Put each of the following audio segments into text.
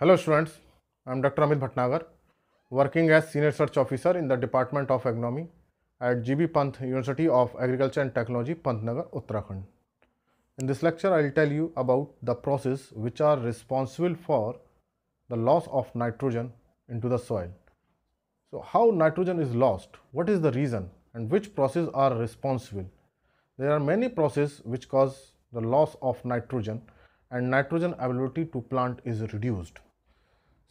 Hello students, I am Dr. Amit Bhatnagar, working as Senior Research Officer in the Department of Agronomy at GB Pant University of Agriculture and Technology, Pantnagar, Uttarakhand. In this lecture, I will tell you about the process which are responsible for the loss of nitrogen into the soil. So, how nitrogen is lost? What is the reason? And which process are responsible? There are many processes which cause the loss of nitrogen and nitrogen availability to plant is reduced.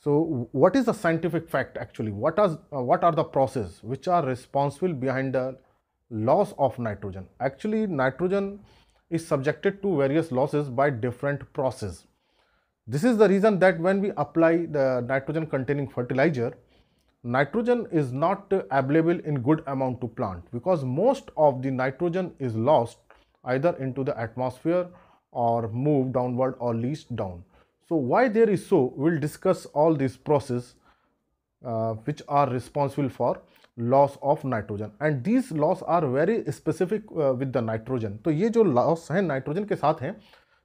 So, what is the scientific fact actually? What are, uh, what are the processes which are responsible behind the loss of nitrogen? Actually, nitrogen is subjected to various losses by different process. This is the reason that when we apply the nitrogen containing fertilizer, nitrogen is not available in good amount to plant because most of the nitrogen is lost either into the atmosphere or moved downward or leached down. So why there is so, we will discuss all these process uh, which are responsible for loss of nitrogen and these loss are very specific uh, with the nitrogen. तो ये जो loss है nitrogen के साथ हैं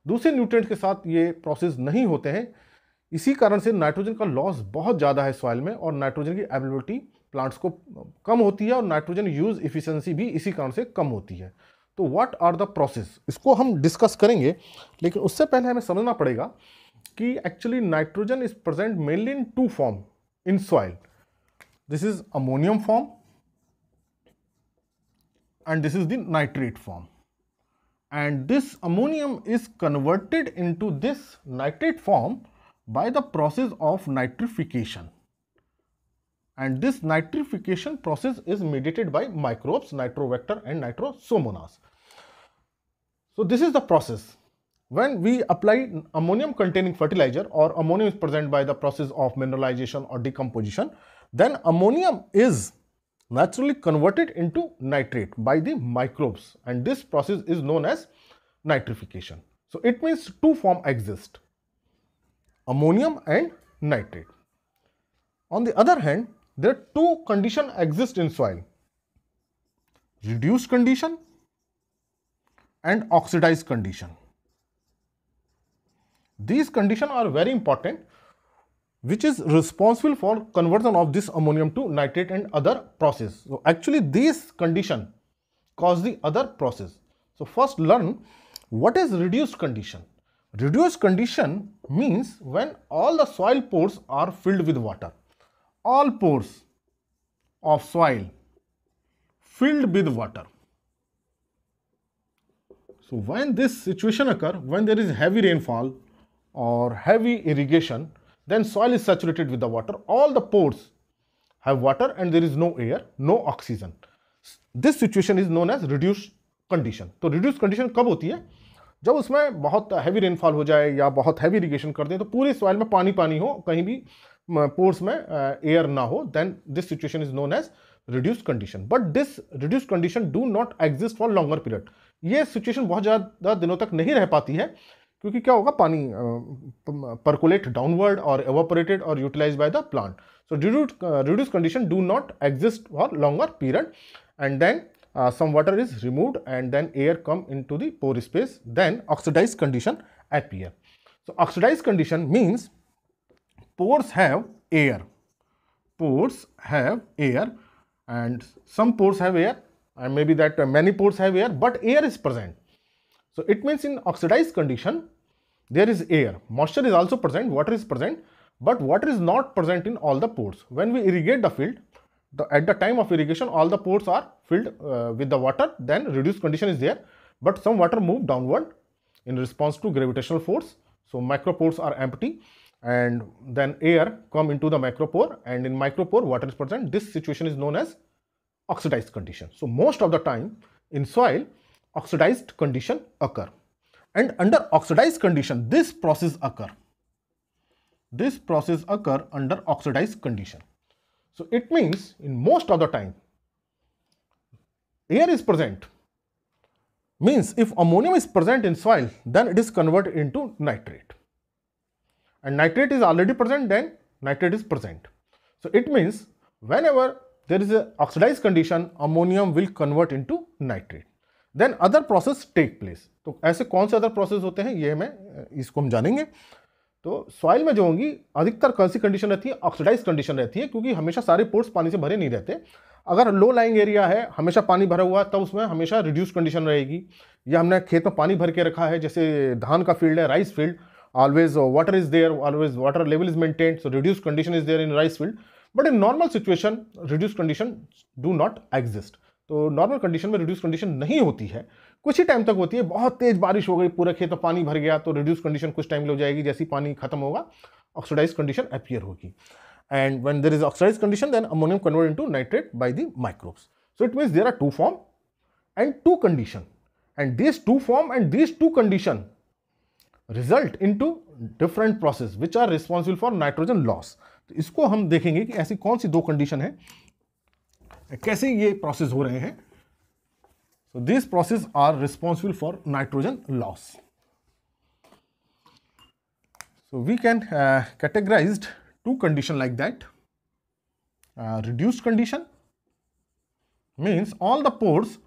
दूसरे nutrient के साथ ये प्रोसेस नहीं होते हैं इसी कारण से नाइट्रोजन का लॉस बहुत ज़्यादा है सॉइल में और नाइट्रोजन की अवेलेबिलिटी प्लांट्स को कम होती है और नाइट्रोजन यूज़ इफिशियंसी भी इसी कारण से कम होती है तो व्हाट आर द प्रोसेस इसको हम डिस्कस करेंगे, लेकिन उससे पहले हमें समझना पड़ेगा कि actually nitrogen is present mainly in two form in soil this is ammonium form and this is the nitrate form and this ammonium is converted into this nitrate form by the process of nitrification and this nitrification process is mediated by microbes nitrobacter and nitrosomonas so this is the process when we apply ammonium containing fertilizer or ammonium is present by the process of mineralization or decomposition then ammonium is naturally converted into nitrate by the microbes and this process is known as nitrification. So it means two form exist ammonium and nitrate. On the other hand, there are two condition exist in soil reduced condition and oxidized condition. These conditions are very important which is responsible for conversion of this ammonium to nitrate and other process. So actually these condition cause the other process. So first learn what is reduced condition. Reduced condition means when all the soil pores are filled with water. All pores of soil filled with water. So when this situation occur, when there is heavy rainfall or heavy irrigation, then soil is saturated with the water all the pores have water and there is no air no oxygen this situation is known as reduced condition तो reduced condition कब होती है जब उसमें बहुत heavy rainfall हो जाए या बहुत हैवी इरीगेशन कर दें तो पूरे सॉइल में पानी पानी हो कहीं भी पोर्स में एयर ना हो then this situation is known as reduce condition but this reduce condition do not exist for longer period ये सिचुएशन बहुत ज़्यादा दिनों तक नहीं रह पाती है, क्योंकि क्या होगा, पानी परकुलेट डाउनवर्ड और एवोपरेटेड और utilize by the plant so reduce condition do not exist for longer period and then some water is removed and then air come into the pore space, then oxidized condition appear. So, oxidized condition means pores have air. Pores have air and some pores have air and maybe that many pores have air but air is present. So it means in oxidized condition there is air. Moisture is also present water is present but water is not present in all the pores. When we irrigate the field the, at the time of irrigation all the pores are filled uh, with the water then reduced condition is there but some water move downward in response to gravitational force. So micropores are empty and then air come into the micropore and in micropore water is present. This situation is known as oxidized condition. So most of the time in soil oxidized condition occur. And under oxidized condition this process occur. This process occur under oxidized condition. So it means in most of the time air is present. Means if ammonium is present in soil then it is converted into nitrate and nitrate is already present, then nitrate is present. So, it means whenever there is a oxidized condition, ammonium will convert into nitrate. Then other process take place तो ऐसे कौन से other process होते हैं? ये मैं इसको हम जानेंगे। तो सॉइल में जो होंगी, अधिकतर कौन सी कंडीशन रहती है? ऑक्सीडाइज कंडीशन रहती है, क्योंकि हमेशा सारे पोर्ट्स पानी से भरे नहीं रहते। अगर लो लाइंग एरिया है, हमेशा पानी भरा हुआ, तब उसमें हमेशा रिड्यूस कंडीशन रहेगी। या हमने खेत में पानी भर के रखा है, जैसे धान का फ़ील्ड है rice field always uh, water is there, always water level is maintained, so reduced condition is there in rice field. But in normal situation, reduced condition do not exist. तो नॉर्मल कंडीशन में reduce condition नहीं होती है कुछ ही time तक होती है बहुत तेज़ बारिश हो गई पूरा खेत में पानी भर गया तो रिड्यूस कंडीशन कुछ टाइम हो जाएगी जैसे ही पानी खत्म होगा ऑक्सीडाइज कंडीशन अपियर होगी and when there is oxidize condition then ammonium convert into nitrate by the microbes so it means there are two form and two condition and this two form and this two condition result in two different process which are responsible for nitrogen loss तो इसको हम देखेंगे कि ऐसी कौन सी दो condition है, कैसे ये प्रोसेस हो रहे हैं। So this process are responsible for nitrogen loss so we can categorize two condition like that reduced condition means all the pores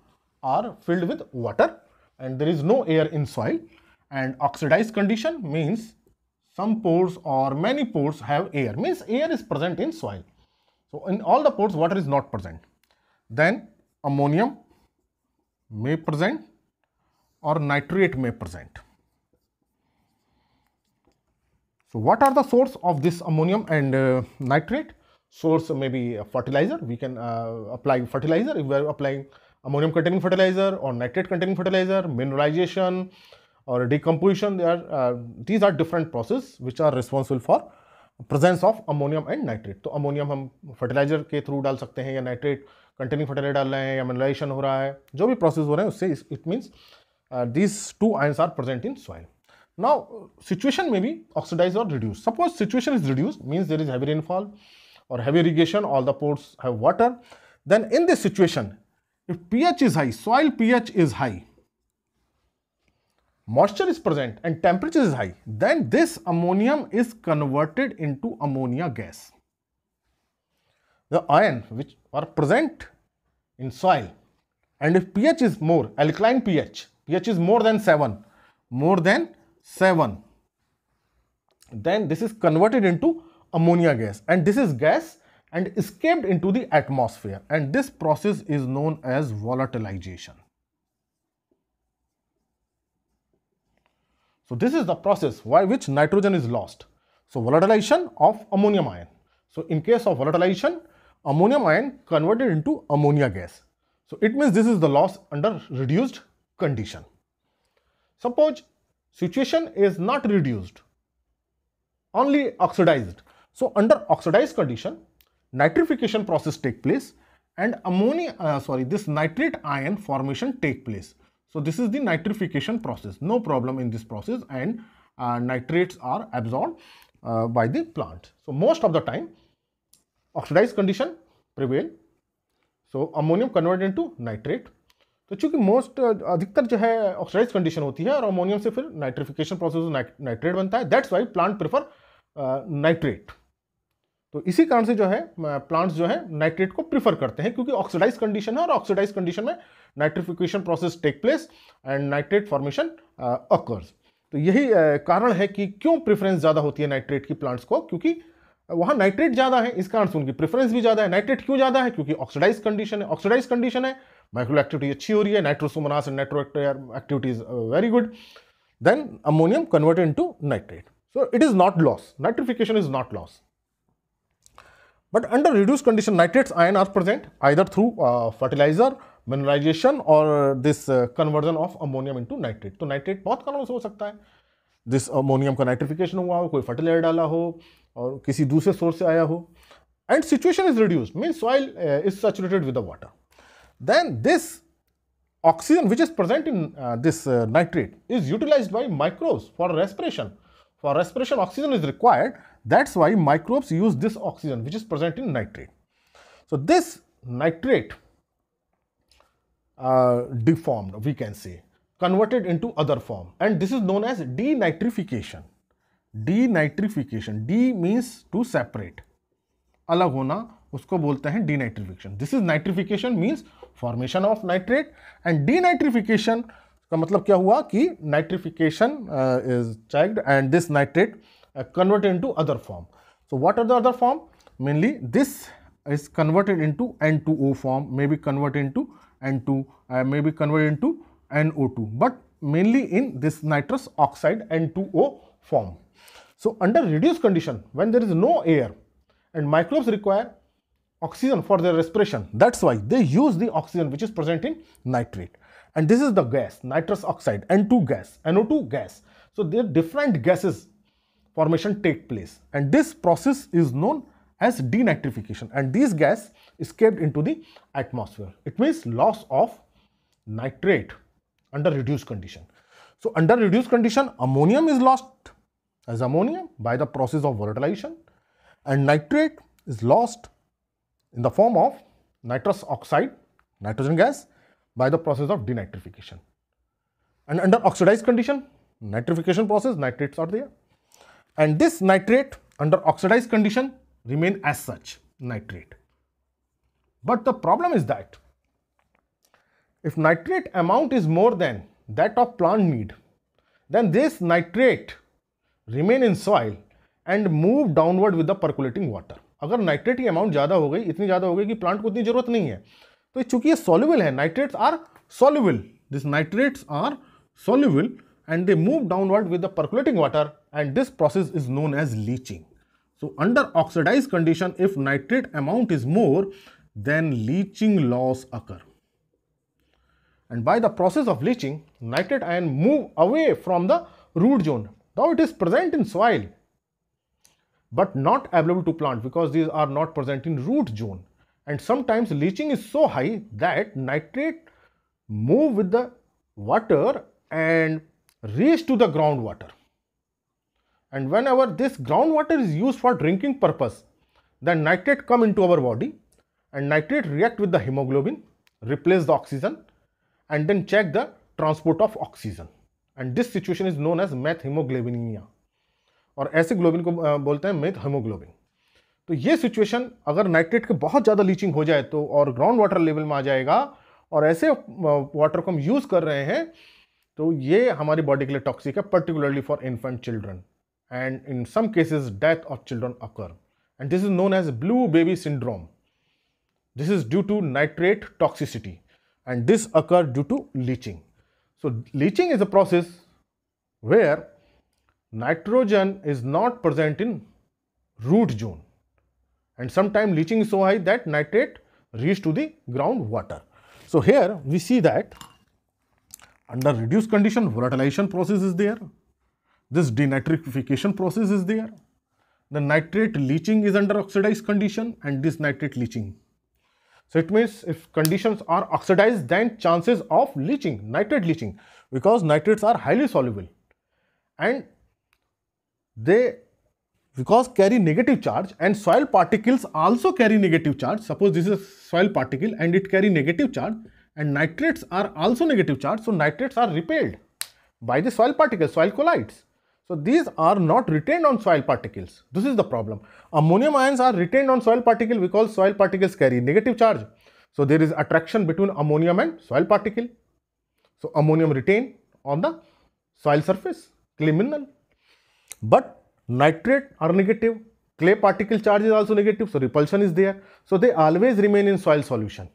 are filled with water and there is no air in soil and oxidized condition means some pores or many pores have air means air is present in soil. So in all the pores water is not present. Then ammonium may present or nitrate may present. So what are the source of this ammonium and uh, nitrate? Source may be a fertilizer. We can uh, apply fertilizer if we are applying ammonium containing fertilizer or nitrate containing fertilizer, mineralization or decomposition. They are, uh, these are different processes which are responsible for presence of ammonium and nitrate. तो ammonium हम fertilizer के through डाल सकते हैं या nitrate containing fertiliser डाल रहे हैं या मिनरलाइजेशन हो रहा है जो भी प्रोसेस हो रहे हैं उससे it means these two ions are present in soil now situation में भी ऑक्सीडाइज और reduce suppose situation is reduce means there is heavy rainfall और heavy irrigation all the ports have water then in this situation if pH is high, soil pH is high, moisture is present and temperature is high, then this ammonium is converted into ammonia gas. The ion which are present in soil and if pH is more, alkaline pH, pH is more than 7, more than 7, then this is converted into ammonia gas and this is gas and escaped into the atmosphere and this process is known as volatilization. So this is the process by which nitrogen is lost. So volatilization of ammonium ion. So in case of volatilization, ammonium ion converted into ammonia gas. So it means this is the loss under reduced condition. Suppose situation is not reduced, only oxidized. So under oxidized condition, nitrification process take place and ammonia, uh, sorry, this nitrate ion formation take place. So this is the nitrification process. No problem in this process and uh, nitrates are absorbed uh, by the plant. So most of the time oxidize condition prevail so ammonium convert into nitrate तो चूँकि most अधिकतर जो है oxidise condition होती है और ammonium से फिर नाइट्रिफिकेशन प्रोसेस नाइट्रेट बनता है that's why plant prefer nitrate तो इसी कारण से जो है प्लांट्स जो है नाइट्रेट को प्रीफर करते हैं, क्योंकि ऑक्सीडाइज कंडीशन है और ऑक्सीडाइज कंडीशन में nitrification process take place and nitrate formation occurs तो यही कारण है कि क्यों प्रेफरेंस ज़्यादा होती है नाइट्रेट की प्लांट्स को? क्योंकि वहाँ नाइट्रेट ज़्यादा है, इस कारण से उनकी प्रेफरेंस भी ज़्यादा है। नाइट्रेट क्यों ज़्यादा है? क्योंकि ऑक्सीडाइज कंडीशन है। ऑक्सीडाइज कंडीशन है माइक्रो एक्टिविटी अच्छी हो रही है Nitrosomonas and nitro activity is very good then ammonium converted into nitrate so it is not loss nitrification is not loss. But under reduced condition nitrates ion are present either through uh, fertilizer mineralization or this uh, conversion of ammonium into nitrate तो nitrate बहुत कारणों से हो सकता है this ammonium का nitrification हुआ हो कोई फर्टिलाइज़र डाला हो और किसी दूसरे सोर्स से आया हो and situation is reduce mean soil is saturated with the water then this oxygen which is present in uh, this uh, nitrate is utilized by microbes for respiration. For respiration, oxygen is required. That's why microbes use this oxygen which is present in nitrate. So this nitrate uh, deformed, we can say, converted into other form, and this is known as denitrification. Denitrification D means to separate अलग होना उसको बोलते हैं denitrification this is nitrification means formation of nitrate and denitrification का मतलब क्या हुआ कि nitrification is child and this nitrate convert into other form so what are the other form mainly this is converted into N two O form may be convert into N two may be convert into N O two but mainly in this nitrous oxide N two O form so under reduce condition when there is no air and microbe require oxygen for there respiration that's why they use the oxygen which is present in nitrate And this is the gas, nitrous oxide, N2 gas, NO2 gas. So there different gases formation take place and this process is known as denitrification and this gas escaped into the atmosphere. It means loss of nitrate under reduced condition. So under reduced condition, ammonium is lost as ammonium by the process of volatilization and nitrate is lost in the form of nitrous oxide, nitrogen gas by the process of denitrification. And under oxidized condition, nitrification process, nitrates are there. And this nitrate under oxidized condition remain as such, nitrate. But the problem is that if nitrate amount is more than that of plant need, then this nitrate remain in soil and move downward with the percolating water. अगर nitrate की amount ज़्यादा हो गई इतनी ज़्यादा हो गई कि प्लांट को उतनी ज़रूरत नहीं है तो चूंकि ये सॉल्युबल है nitrates are soluble this nitrates are soluble and they move downward with the percolating water and this process is known as leaching. So under oxidized condition if nitrate amount is more then leaching loss occur and by the process of leaching, nitrate ion move away from the root zone. Now it is present in soil, but not available to plant because these are not present in root zone. And sometimes leaching is so high that nitrate move with the water and reach to the groundwater. And whenever this groundwater is used for drinking purpose, then nitrate come into our body and nitrate react with the hemoglobin, replace the oxygen and then check the transport of oxygen and this situation is known as मेथहीमोग्लोबिनिया और ऐसे globin को बोलते हैं meth haemoglobin तो ये situation अगर nitrate के बहुत ज़्यादा लीचिंग हो जाए तो और ग्राउंड वाटर लेवल में आ जाएगा और ऐसे वाटर को हम यूज़ कर रहे हैं तो ये हमारी बॉडी के लिए टॉक्सिक है particularly for infant children and in some cases death of children occur and this is known as blue baby syndrome this is due to nitrate toxicity and this occur due to leaching. So, leaching is a process where nitrogen is not present in root zone. And sometimes leaching is so high that nitrate reach to the groundwater. So, here we see that under reduced condition volatilization process is there, this denitrification process is there, the nitrate leaching is under oxidized condition and this nitrate leaching. So it means if conditions are oxidized, then chances of leaching, nitrate leaching, because nitrates are highly soluble and they because carry negative charge and soil particles also carry negative charge. Suppose this is soil particle and it carry negative charge and nitrates are also negative charge. So nitrates are repelled by the soil particles, soil colloids. So these are not retained on soil particles. This is the problem. Ammonium ions are retained on soil particle because soil particles carry negative charge. So there is attraction between ammonium and soil particle. So ammonium retained on the soil surface, clay. But nitrate are negative, clay particle charge is also negative, so repulsion is there. So they always remain in soil solution.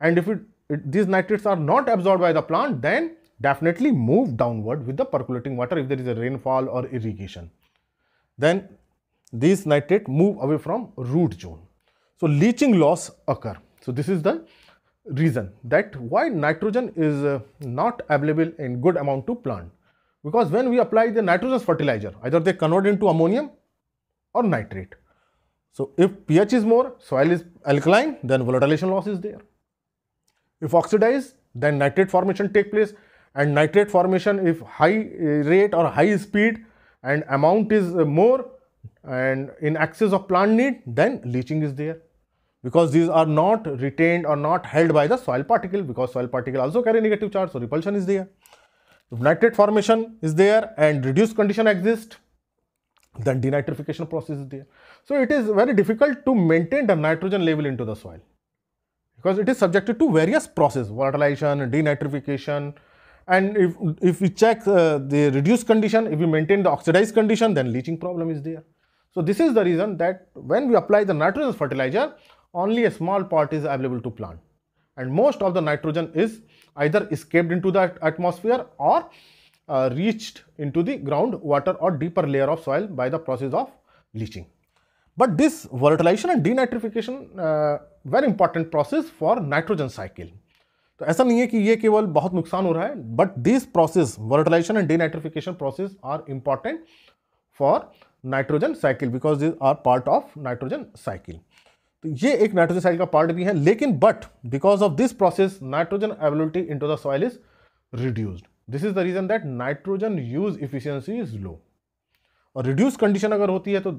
And if it, it, these nitrates are not absorbed by the plant, then definitely move downward with the percolating water if there is a rainfall or irrigation. Then these nitrate move away from root zone. So leaching loss occur. So this is the reason that why nitrogen is uh, not available in good amount to plant. Because when we apply the nitrogenous fertilizer, either they convert into ammonium or nitrate. So if pH is more, soil is alkaline, then volatilization loss is there. If oxidized, then nitrate formation take place and nitrate formation if high uh, rate or high speed and amount is uh, more and in excess of plant need then leaching is there because these are not retained or not held by the soil particle because soil particle also carry negative charge so repulsion is there if nitrate formation is there and reduced condition exists then denitrification process is there so it is very difficult to maintain the nitrogen level into the soil because it is subjected to various processes volatilization denitrification and if, if we check uh, the reduced condition, if we maintain the oxidized condition, then leaching problem is there. So this is the reason that when we apply the nitrogen fertilizer, only a small part is available to plant. And most of the nitrogen is either escaped into the atmosphere or uh, reached into the groundwater or deeper layer of soil by the process of leaching. But this volatilization and denitrification, uh, very important process for nitrogen cycle. तो ऐसा नहीं है कि ये केवल बहुत नुकसान हो रहा है but this process volatilization and denitrification process are important for nitrogen cycle because this are part of nitrogen cycle तो ये एक नाइट्रोजन साइकिल का पार्ट भी है लेकिन but because of this process nitrogen availability into the soil is reduced this is the reason that nitrogen use efficiency is low और reduce condition अगर होती है तो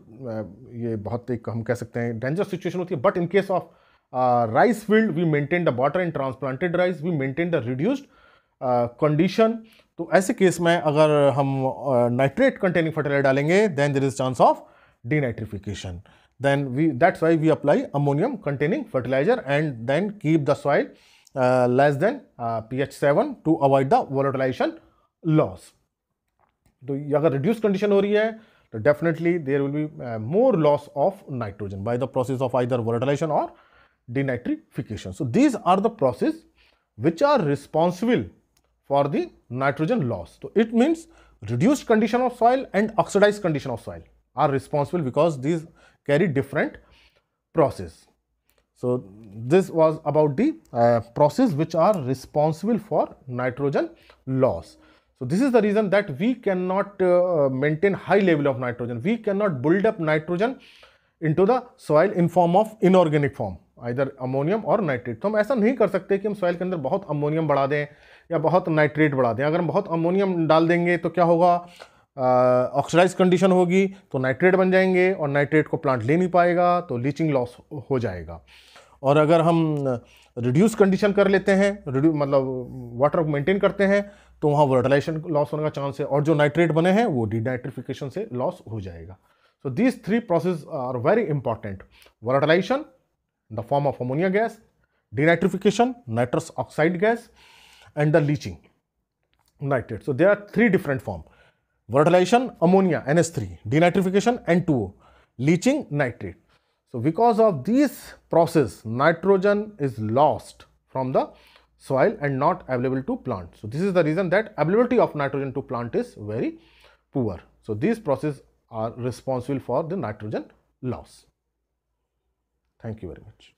ये बहुत एक हम कह सकते हैं डेंजर सिचुएशन होती है। But in case of rice field we maintain the the water transplanted rice we maintain the reduced uh, तो ऐसे केस में अगर हम नाइट्रेट कंटेनिंग फर्टिलाइज़र डालेंगे then there is chance of denitrification then we that's why we apply ammonium containing fertilizer and then keep the soil uh, less than uh, pH 7 to avoid the volatilization loss. तो अगर reduced condition हो रही है तो definitely there will be uh, more loss of nitrogen by the process of either volatilization or denitrification. So, these are the process which are responsible for the nitrogen loss. So, it means reduced condition of soil and oxidized condition of soil are responsible because these carry different process. So, this was about the uh, process which are responsible for nitrogen loss. So, this is the reason that we cannot uh, maintain high level of nitrogen. We cannot build up nitrogen into the soil in form of inorganic form. इधर ammonium और nitrate तो हम ऐसा नहीं कर सकते कि हम सॉइल के अंदर बहुत अमोनियम बढ़ा दें या बहुत नाइट्रेट बढ़ा दें अगर हम बहुत अमोनियम डाल देंगे तो क्या होगा ऑक्सीडाइज कंडीशन होगी तो नाइट्रेट बन जाएँगे और नाइट्रेट को प्लांट ले नहीं पाएगा तो लीचिंग लॉस हो जाएगा। और अगर हम रिड्यूस कंडीशन कर लेते हैं मतलब वाटर मेंटेन करते हैं तो वहाँ वर्टिलाइजेशन लॉस होने का चांस है और जो नाइट्रेट बने हैं वो डीनाइट्रिफिकेशन से लॉस हो जाएगा। So these three process are very important fertilization the form of ammonia gas, denitrification, nitrous oxide gas and the leaching nitrate. So, there are three different forms volatilization ammonia NH3, denitrification N2O, leaching nitrate. So, because of this process nitrogen is lost from the soil and not available to plant. So, this is the reason that availability of nitrogen to plant is very poor. So, these processes are responsible for the nitrogen loss. Thank you very much.